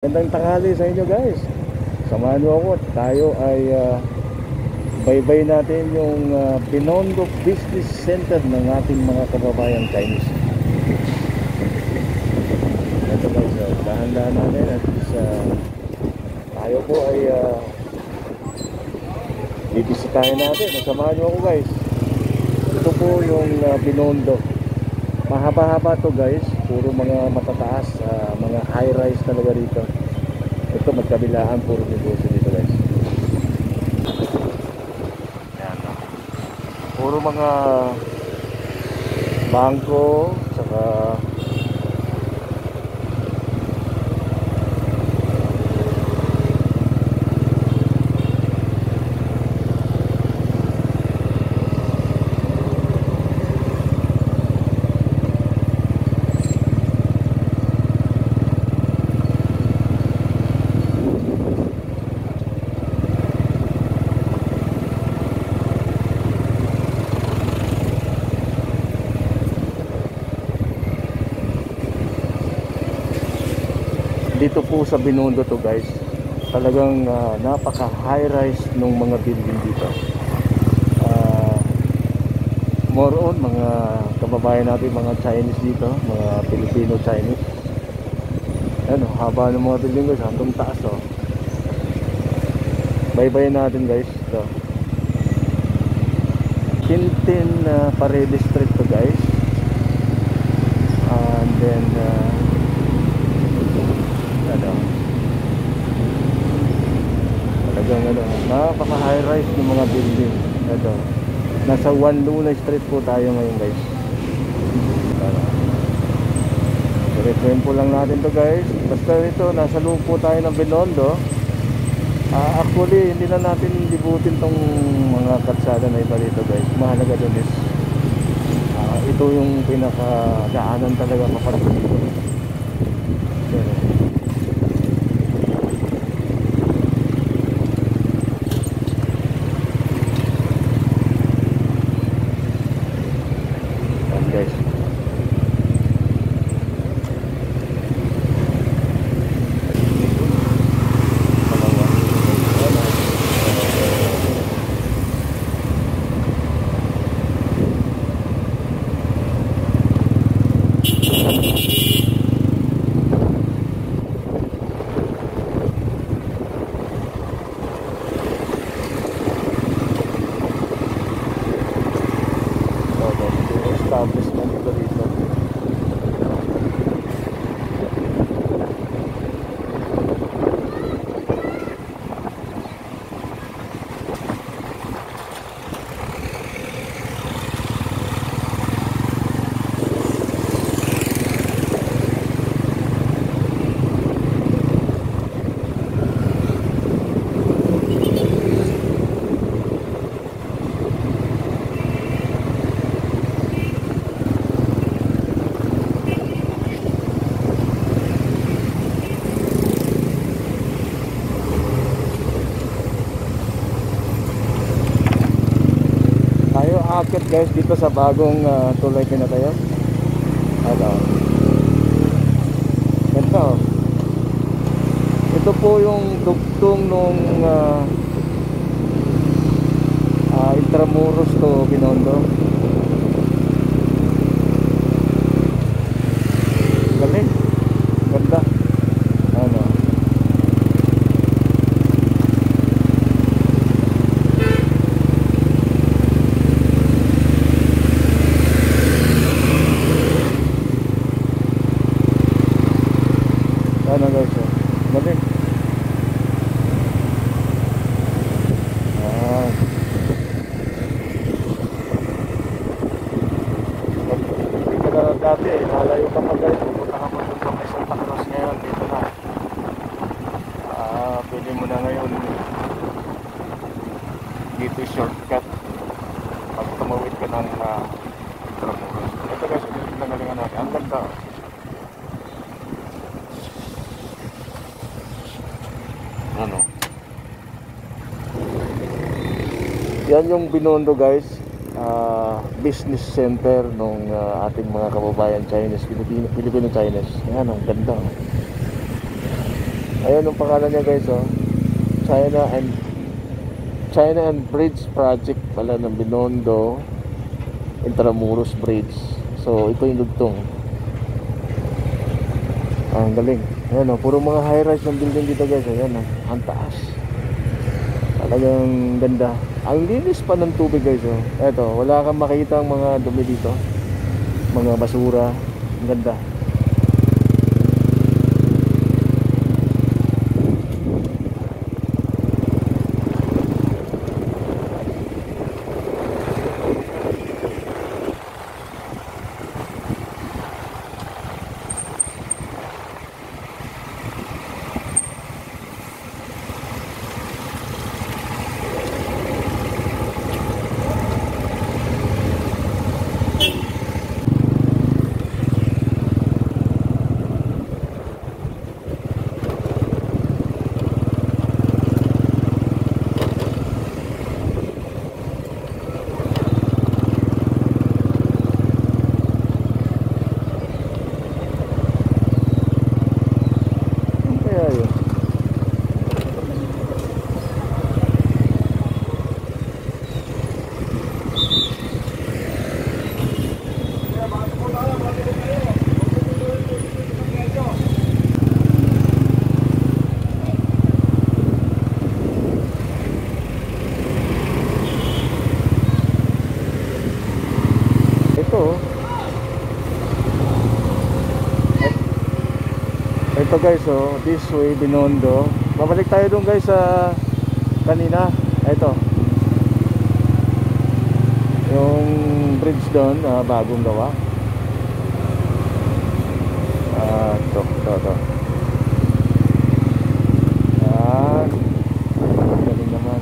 Magandang tanghali sa inyo guys. Samahan niyo ako tayo ay ah, baybay natin yung uh, Binondo Business Center ng ating mga kababayang Chinese. Ito guys, uh, dahan-dahan natin at sa tayo po ay uh, bibisitahin natin. Samahan niyo ako guys. Ito po yung uh, Binondo. Mahaba-haba to guys. Puro mga matataas, ah, mga high-rise talaga rito. Ito magkabilaan, puro negosyo dito guys. Yan. ah. Puro mga bangko, saka dito po sa Binondo to guys. Talagang ah, napaka high rise ng mga building dito. Ah, more on mga kababayan natin mga Chinese dito mga Filipino Chinese. Ano haba ng mga building guys. Hanggang taas oh. Baybayin natin guys ito. Tintin uh, Paredes Street to guys. And then uh, ano talagang ano napaka high rise ng mga building. Ito nasa Juan Luna Street po tayo ngayon guys. Ano po lang natin to guys. Basta ito nasa loob po tayo ng Binondo. Ah, actually hindi na natin libutin tong mga kalsada na iba dito guys. Mahalaga dun is ah, ito yung pinaka daanan talaga paparating dito guys. Akit guys dito sa bagong ah, tulay pinatayo. Ano? Ito. Ito po yung dugtong nung ah, ah, Intramuros to Binondo. Galing. Ganda. Ano? Ano guys? oh. Galing. Ah. Dito na lang dati eh. Malayo ka pa guys. Pupunta ka pa dun sa may Santa Cruz ngayon. Dito na. Ah, pwede mo na ngayon. Dito shortcut. Pag tumawid ka ng uh, Intramuros. Ito guys, yung pinagalingan natin. Ang ganda. Ano? Yan yung Binondo guys. Ah, business center ng ating mga kababayan Chinese, Filipino, Filipino Chinese. Yan, ang ganda. Ayan ang pangalan niya guys oh. China and China and Bridge Project pala ng Binondo Intramuros Bridge. So ito yung lugtong. Ah, ang galing. Ayan oh, puro mga high-rise ng building dito guys. Ayan oh, ang taas. Talagang ganda. Ang linis pa ng tubig guys oh. Eto, wala kang makita ang mga dumi dito. Mga basura. Ang ganda. Ano kaya yun? Ito oh. Ito guys oh, this way Binondo. Babalik tayo dun guys sa kanina. Ito. Yung bridge doon, ah, bagong gawa. Ah, ito, ito, ito. Yan. Galing naman.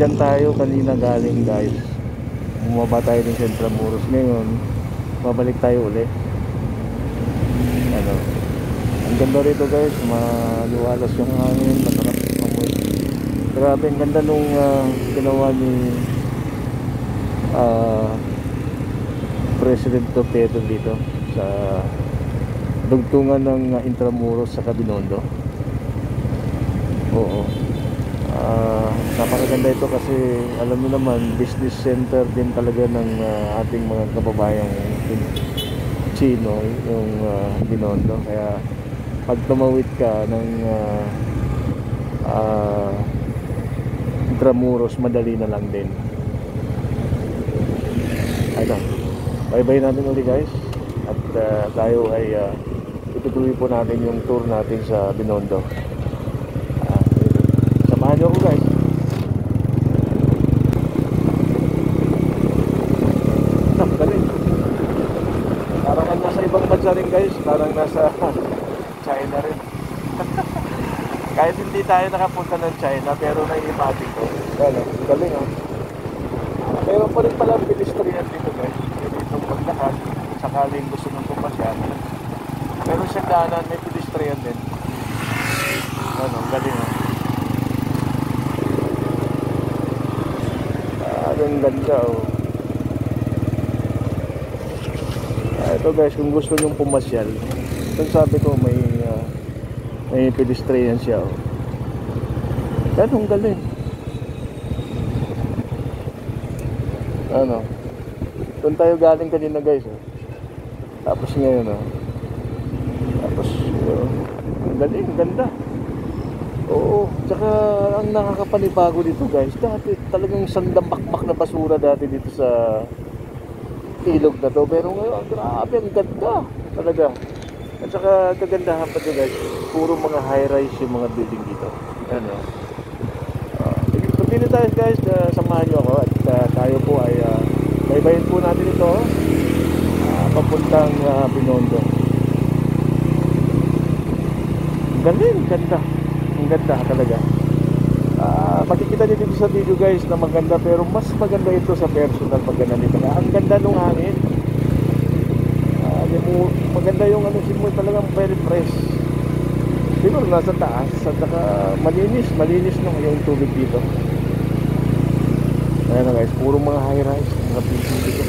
Diyan tayo kanina galing guys. Bumaba tayo ng Central Muros ngayon. Babalik tayo uli. Ano? Ang ganda rito guys, maluwalas yung hangin, masarap yung amoy. Grabe, ang ganda nung ginawa ni ah, President Duterte dito sa dugtungan ng ah, Intramuros sa Binondo. Oo. Ah, napakaganda ito kasi alam mo naman business center din talaga ng ah, ating mga kababayang Chino yung ah, Binondo. Kaya pag tumawid ka ng ah, ah, Intramuros madali na lang din. Ano? Bye bye natin ulit guys. At ah, tayo ay ah, itutuloy po natin yung tour natin sa Binondo. Ah, samahan niyo ako guys Ang galing. Parang ang nasa ibang bansa rin guys, parang nasa China rin. Kahit hindi tayo nakapunta ng China, pero nai-imagine ko. Ano, galing oh. Pero pa rin pala pedestrian dito guys. Dito maglakad, sakaling gusto ng pumasyan. Pero sa daanan may pedestrian din. Ano, galing oh. Ah, ang ganda oh. Ah, ito guys, kung gusto nyong pumasyal, sabi ko may ah, may pedestrian siya. Oh. Ganun galing. Ano? Doon tayo galing kanina guys. Oh. Tapos ngayon oh. Tapos oh, ang galing, ang ganda. Oo, tsaka ang nakakapanibago dito guys, dati talagang sandambakbak na basura dati dito sa ilog na to. Pero ngayon, grabe, ang ganda talaga. At saka kagandahan pa to guys, puro mga high-rise yung mga building dito. Ano? Uh, continue tayo guys, uh, samahan nyo ako at ah, tayo po ay uh, baybayin po natin ito ah, papuntang ah, Binondo. Galing, ganda. Ang ganda talaga. Makikita niyo dito sa video guys na maganda pero mas maganda ito sa personal pag ganito na. Ang ganda nung hangin. Ah, yung, maganda yung ano simoy talagang very fresh. siguro nasa taas at saka malinis malinis no yung tubig dito ayan na guys puro mga high rise mga building dito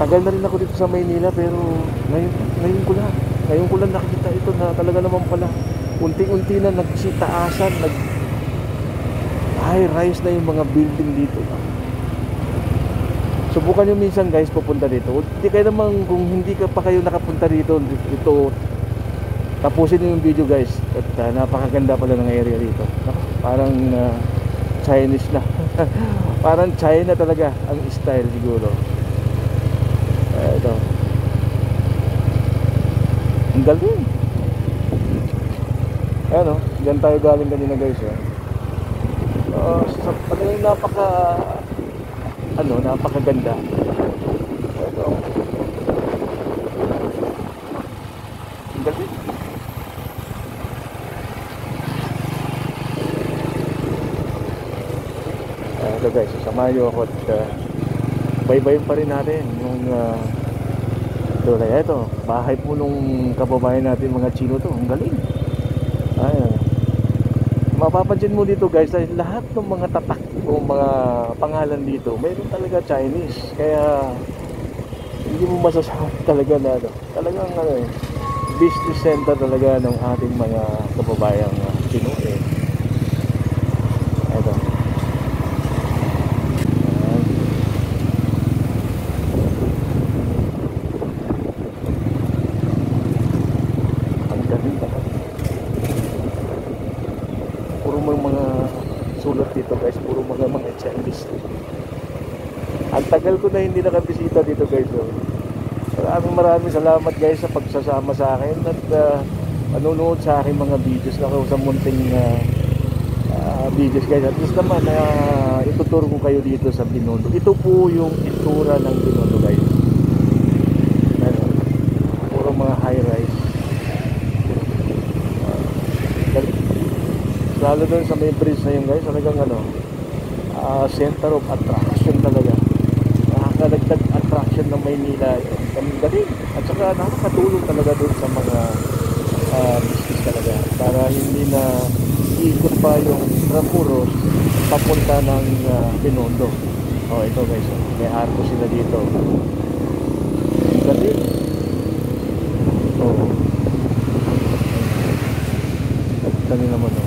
tagal na rin ako dito sa Maynila pero ngayon, ngayon ko lang ngayon ko lang nakita ito na talaga naman pala unti-unti na nagsitaasan nag high rise na yung mga building dito subukan nyo minsan guys pupunta dito. Hindi kayo naman kung hindi ka pa kayo nakapunta dito dito tapusin nyo yung video guys. At ah, napakaganda pala ng area dito. Parang ah, Chinese na. Parang China talaga ang style siguro. Eh, ito. Ang galing. Ano dyan tayo galing kanina guys eh. Uh, sa talagang napaka ano napakaganda. Ito ang galing. Ah, ito guys, samahan nyo ako at uh, pa rin natin yung uh, ito, ito, bahay po nung kababayan natin mga Chino to, ang galing. Ayan. Mapapansin mo dito guys, dahil lahat ng mga tatak o mga pangalan dito, mayroon talaga Chinese. Kaya hindi mo masasabi talaga na ano, talagang ano eh, business center talaga ng ating mga kababayang uh, Pinoy. Eh. Ito. Ayan. Ang galing talaga. Puro mga, mga sulat dito guys, puro mga mga Chinese. Ang tagal ko na hindi nakabisita dito guys. Oh. Maraming maraming salamat guys sa pagsasama sa akin at uh, sa aking mga videos na sa munting uh, uh, videos guys. At least naman uh, ituturo ko kayo dito sa Binondo. Ito po yung itura ng Binondo guys. Ano, puro mga high rise. lalo doon sa may bridge na yun guys talagang ano ah, center of attraction talaga attraction ng Maynila ang galing. At saka nakakatulong talaga doon sa mga ah, business talaga. Para hindi na ikot pa yung Rapuros papunta ng uh, Binondo oh ito guys oh. may arko sila dito. Galing. Oh. Galing naman oh